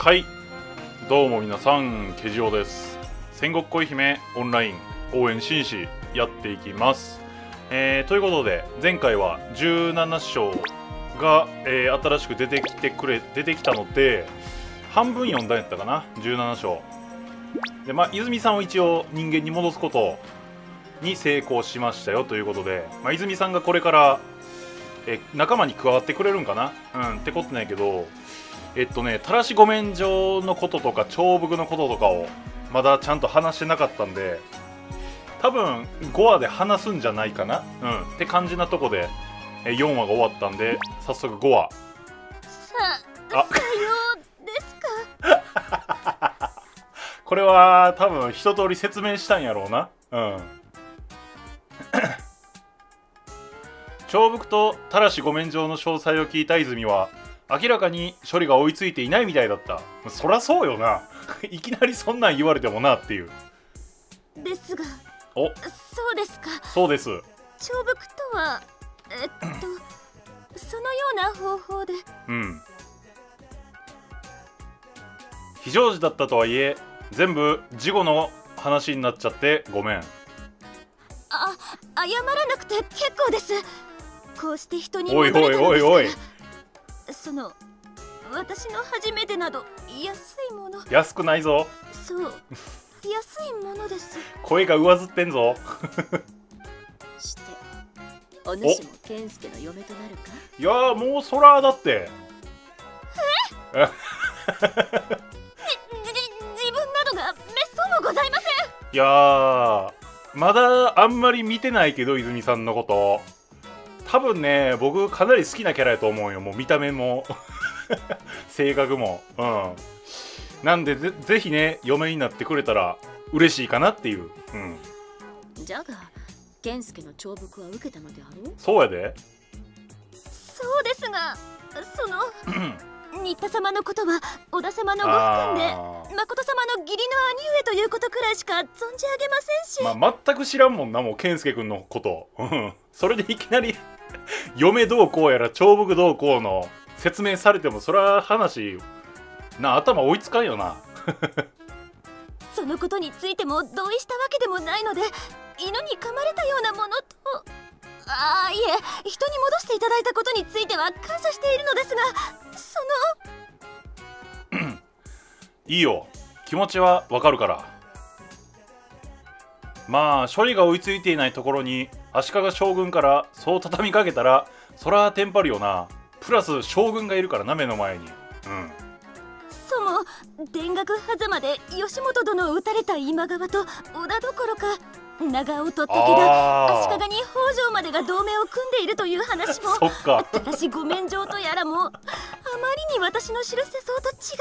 はい。どうも皆さんケジオです。戦国恋姫オンライン応援紳士やっていきます、えーということで前回は17章が、えー新しく出てきてくれ出てきたので半分読んだんやったかな？17章。でまあ泉さんを一応人間に戻すことに成功しましたよということで、まあ、泉さんがこれからえ仲間に加わってくれるんかな？うんってことなんやけどえっとねたらしご免状のこととか長福のこととかをまだちゃんと話してなかったんで多分5話で話すんじゃないかな？うん。って感じなとこでえ4話が終わったんで早速5話さあさようですか？これは多分一通り説明したんやろうな。うん。長福とたらしご免状の詳細を聞いた泉は明らかに処理が追いついていないみたいだった。そらそうよな。いきなりそんなん言われてもなっていう。ですがお。そうですか。そうです。長福とはえっとそのような方法で。うん。非常時だったとはいえ全部事後の話になっちゃってごめん。あ謝らなくて結構です。こうして人においおい戻れたのですおいおいその私の初めてなど安いもの。安くないぞ。そう。安いものです。声が上ずってんぞ。してお主も健介の嫁となるか？いやーもうそらだって。じじ自分などがめっそうもございません。いやーまだあんまり見てないけど泉さんのこと多分ね僕かなり好きなキャラやと思うよ。もう見た目も。性格も。うん。なんでぜぜひね嫁になってくれたら嬉しいかなっていう。うん。じゃが健介の長福は受けたのであろう？そうやで。そうですがそのうん 新田様のことは織田様のご夫君で誠様の義理の兄上ということくらいしか存じ上げませんし、まあ、全く知らんもんなもう健介君のこと。うん。それでいきなり 嫁どうこうやら長福どうこうの説明されてもそれは話な頭追いつかんよな。そのことについても同意したわけでもないので犬に噛まれたようなものと。ああいえ人に戻していただいたことについては感謝しているのですがそ いいよ。気持ちはわかるから。まあ処理が追いついていないところに足利将軍からそう畳みかけたらそらテンパるよな。プラス将軍がいるからな目の前に。うん。そも田楽狭間で吉本殿を討たれた今川と織田どころか長尾と武田足利に北条までが同盟を組んでいるという話も そっか。ただしご免状とやらもあまりに私の知る世相と違いす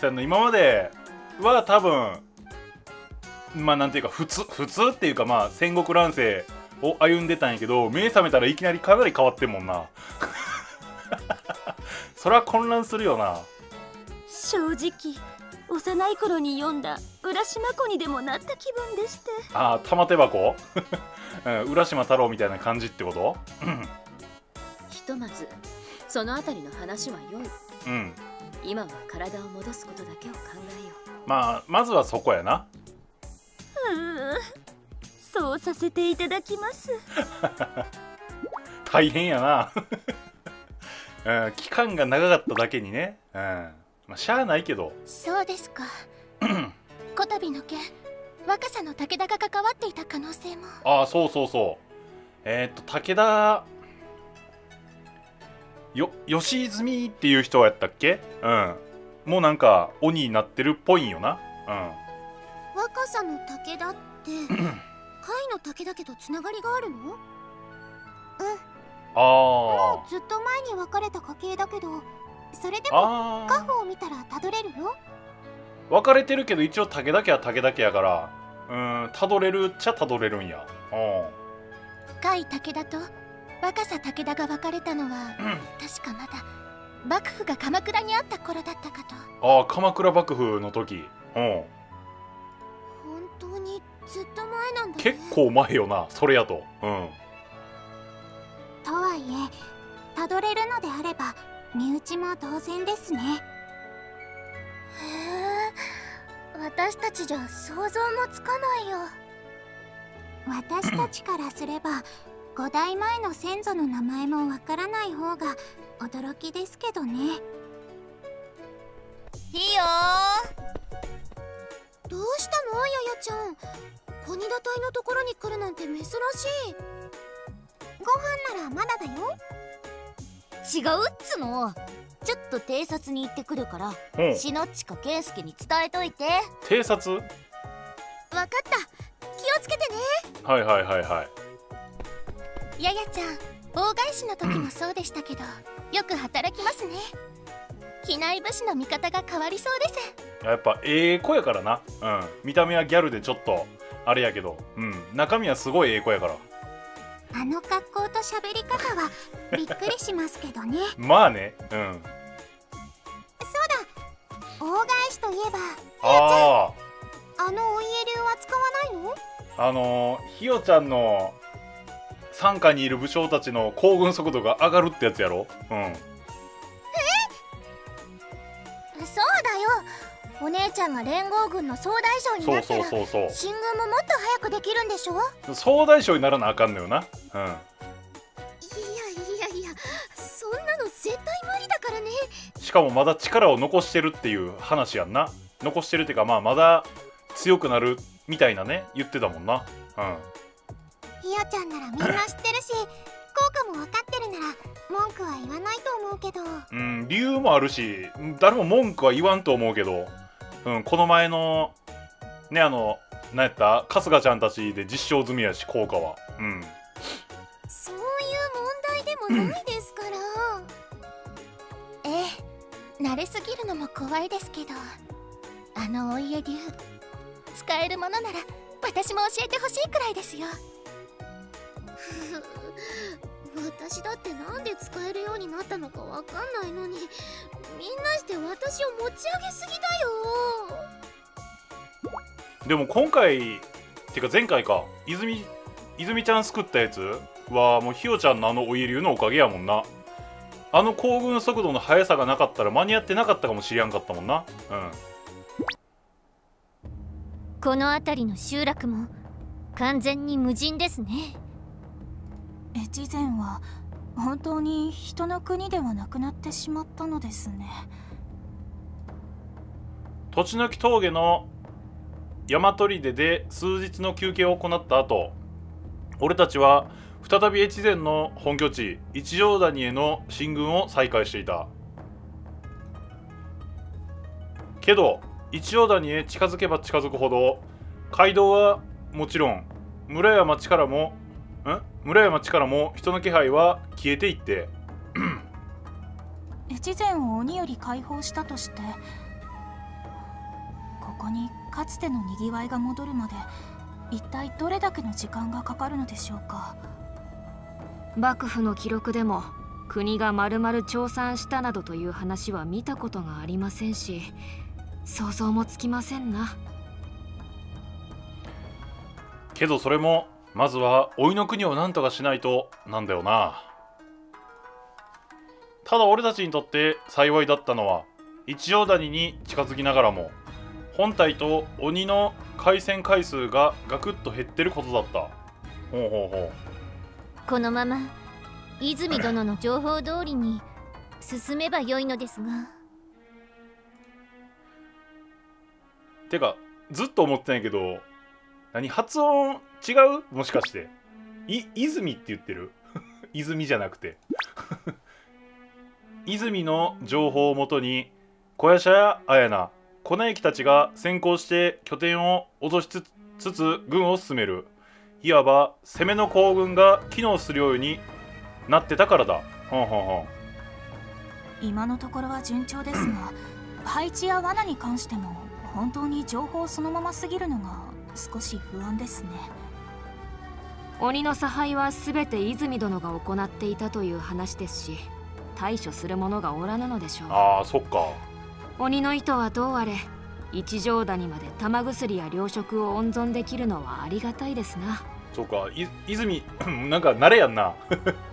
ぎて。今までは多分まあなんていうか普通普通っていうかまあ戦国乱世を歩んでたんやけど目覚めたらいきなりかなり変わってんもんな。それは混乱するよな。正直幼い頃に読んだ浦島子にでもなった気分でして。ああ玉手箱、うん、浦島太郎みたいな感じってこと？ひとまずそのあたりの話は良いうん。今は体を戻すことだけを考えよまあまずはそこやな。うーんそうさせていただきます。大変やな、うん、期間が長かっただけにね、うん。まあ、しゃあないけど。そうですか。こたびの件若さの武田が関わっていた可能性も。ああそうそうそう。えーっと武田よ吉泉っていう人やったっけ？うん。もうなんか鬼になってるっぽいんよな。うん。若さの武田って 甲斐の武田家とつながりがあるの？あー。ずっと前に別れた家系だけどそれでもあ家宝を見たらたどれるよー分かれてるけど一応武田家は武田家やから。うんたどれるっちゃたどれるんや。う甲斐武田と若さ武田が別れたのはん。確かまだ幕府が鎌倉にあった頃だったかと。ああ鎌倉幕府の時。うん。本当？にずっと前なんだね。結構前よなそれやと。うん。とはいえたどれるのであれば身内も同然ですね。私たちじゃ想像もつかないよ。私たちからすれば 5代前の先祖の名前もわからない方が驚きですけどね。いいよどうしたの？ややちゃん。コニダ隊のところに来るなんて珍しい。ご飯ならまだだよ。違うっつの。ちょっと偵察に行ってくるから。うん。しのっちか健介に伝えといて。偵察？わかった。気をつけてね。はいはいはいはい。ややちゃん大返しの時もそうでしたけどよく働きますね。機内武士の味方が変わりそうですやっぱええ子やからな。うん。見た目はギャルでちょっとあれやけど。うん。中身はすごいええ子やから。あの格好と喋り方はびっくりしますけどね。まあね。うん。大返しといえばああのお家流は使わないの？ああのーひよちゃんの傘下にいる武将たちの行軍速度が上がるってやつやろ？うんお姉ちゃんが連合軍の総大将にそうそうなったらそうそう進軍ももっと早くできるんでしょ？い総大将にならなあかんのよな。うん。やいやいやそんなの絶対無理だからね。しかもまだ力を残してるっていう話やんな。残してるっていうかまあまだ強くなるみたいなね言ってたもんな。うん。ひよちゃんならみんな知ってるし効果も分かってるなら文句は言わないと思うけど。うん、理由もあるし誰も文句は言わんと思うけど、うん、この前のねあの何やった？春日ちゃんたちで実証済みやし効果は。うん。そういう問題でもないですから。ええ慣れすぎるのも怖いですけど。あのお家流。使えるものなら私も教えてほしいくらいですよ私だってなんで使えるようになったのかわかんないのにみんなして私を持ち上げすぎだよ。でも今回てか前回か泉泉ちゃん救ったやつはもうひよちゃんのあのお家流のおかげやもんな。あの行軍速度の速さがなかったら間に合ってなかったかもしれんかったもんな。うん。この辺りの集落も完全に無人ですね越前は本当に人の国ではなくなってしまったのですね。土地の木峠の山砦で数日の休憩を行った後俺たちは再び越前の本拠地一条谷への進軍を再開していた。けど一条谷へ近づけば近づくほど街道はもちろん村や町からも村や町からも人の気配は消えていって。越前を鬼より解放したとしてここにかつてのにぎわいが戻るまで一体どれだけの時間がかかるのでしょうか。幕府の記録でも国が丸々調査したなどという話は見たことがありませんし想像もつきませんな。けどそれもまずは老いの国を何とかしないとなんだよな。ただ俺たちにとって幸いだったのは一条谷に近づきながらも本体と鬼の回戦回数がガクッと減ってることだった。ほうほうほこのまま泉殿の情報通りに進めばよいのですが。うてかずっと思ってないけど何発音違う？もしかして。い泉って言ってる？泉じゃなくて。泉の情報をもとに小屋舎や綾菜粉雪たちが先行して拠点を脅しつつつ軍を進める。いわば攻めの行軍が機能するようになってたからだ。ほんほんほん。今のところは順調ですが配置や罠に関しても本当に情報そのまますぎるのが少し不安ですね。鬼の差配は全て泉殿が行っていたという話ですし対処する者がおらぬのでしょう。あーそっか。鬼の意図はどうあれ一条谷まで玉薬や糧食を温存できるのはありがたいですな。そうか。い泉 なんか慣れやんな。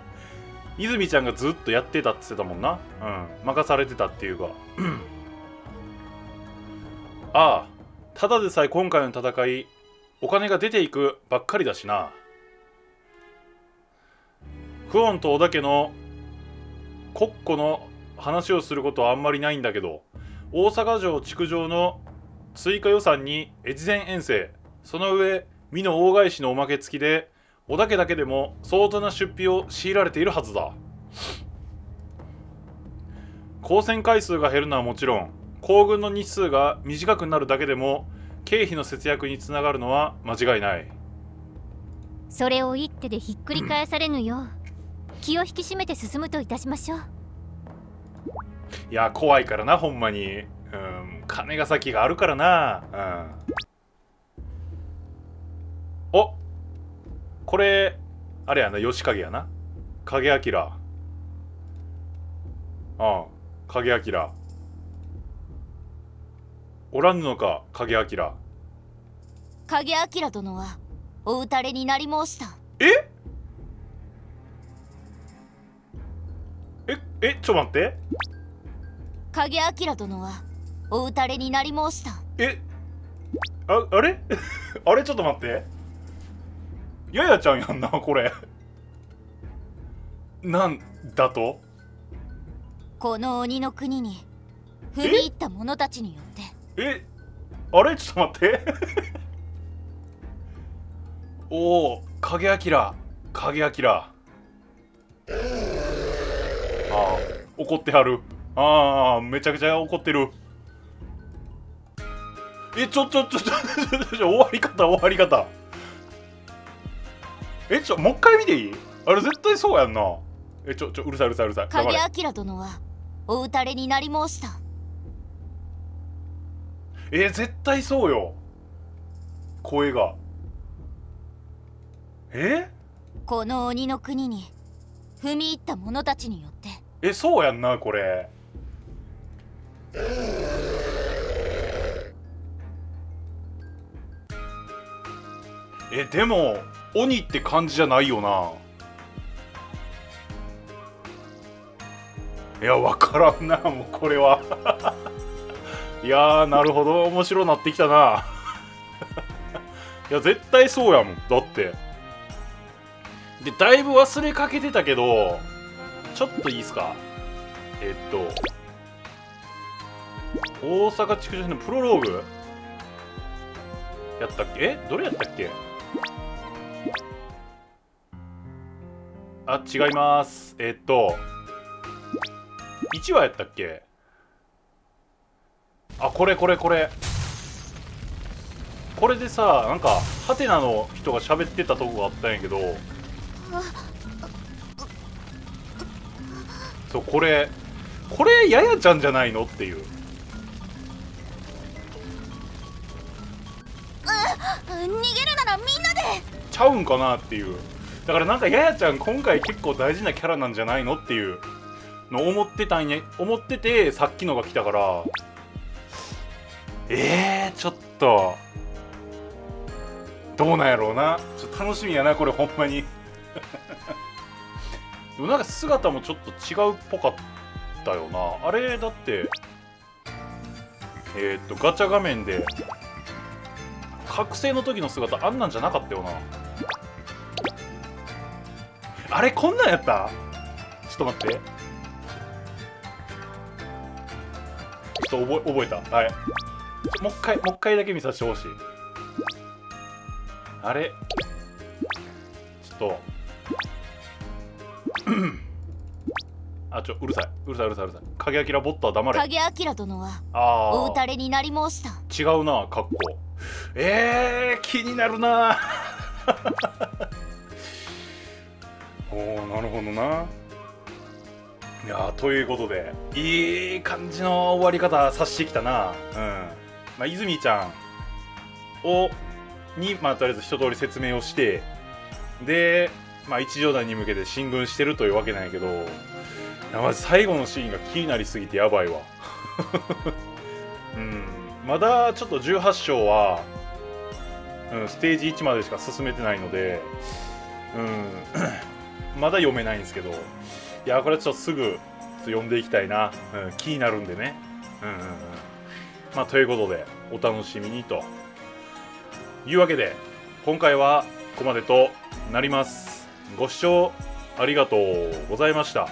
泉ちゃんがずっとやってたって言ってたもんな。うん。任されてたっていうか。ああただでさえ今回の戦いお金が出ていくばっかりだしな。クオンと小田家の国庫の話をすることはあんまりないんだけど大阪城築城の追加予算に越前遠征その上美の大返しのおまけ付きで小田家だけでも相当な出費を強いられているはずだ。交戦回数が減るのはもちろん行軍の日数が短くなるだけでも経費の節約につながるのは間違いない。それを一手でひっくり返されぬよう気を引き締めて進むといたしましょう。いや怖いからなほんまに。うん金が先があるからな。うん。おこれあれやな吉影やな。影明うん影明おらぬのか影明。影明殿はお打たれになり申した。え？ええちょ待って。影明殿はお打たれになり申した。え？ああれ？あれ？ちょっと待って。ややちゃんやんなこれ。なんだと？この鬼の国に踏み入った者たちによってえあれ？ちょっと待って。おお影明影明ああ怒ってはる。ああめちゃくちゃ怒ってる。えちょちょちょちょちょちょ終わり方終わり方。えちょもう一回見ていい？あれ絶対そうやんな。えちょちょうるさいうるさいうるさい。影明殿はお打たれになり申した。え絶対そうよ。声が。え？この鬼の国に踏み入った者たちによって。えそうやんなこれ。えでも鬼って感じじゃないよな。いやわからんなもうこれはいやーなるほど。面白なってきたな。いや絶対そうやもん。だって。でだいぶ忘れかけてたけどちょっといいですか？えっと大阪地区のプロローグ。やったっけ？え？どれやったっけ？あ違います。えっと1話やったっけ？あこれこれこれ。これでさなんかハテナの人が喋ってたとこがあったんやけど。そうこれこれややちゃんじゃないのっていう。逃げるならみんなで。ちゃうんかなっていう。だからなんかややちゃん今回結構大事なキャラなんじゃないのっていうの思ってたんや思っててさっきのが来たからえー、ちょっと。どうなんやろうな。ちょっと楽しみやなこれほんまに。でもなんか姿もちょっと違うっぽかったよな。あれだってえー、っとガチャ画面で覚醒の時の姿あんなんじゃなかったよな。あれこんなんやった？ちょっと待って。ちょっと覚え覚えた。はい。もう一回もう一回だけ見させてほしい。あれ。ちょっと。あちょうるさい。うるさいうるさいうるさい。影明ボットは黙れ。影明殿はああお打たれになり申した。違うな格好。えー、気になるな。おおなるほどな。いやーということでいい感じの終わり方さしてきたな。うんまあ泉ちゃんをにまあとりあえず一通り説明をしてでまあ一条団に向けて進軍してるというわけなんやけどまず最後のシーンが気になりすぎてやばいわ うんまだちょっと18章は、うん、ステージ1までしか進めてないので、うん、まだ読めないんですけど、いや、これちょっとすぐ読んでいきたいな。うん、気になるんでね。うんうんうん。まあ、ということでお楽しみにというわけで今回はここまでとなります。ご視聴ありがとうございました。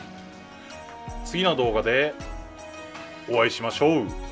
次の動画でお会いしましょう。